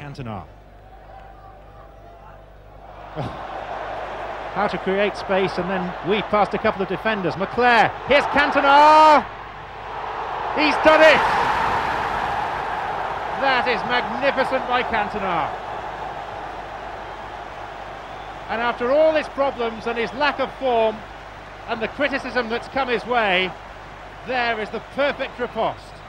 Cantona. Oh. How to create space and then weave past a couple of defenders. McClair, here's Cantona! He's done it! That is magnificent by Cantona. And after all his problems and his lack of form and the criticism that's come his way, there is the perfect riposte.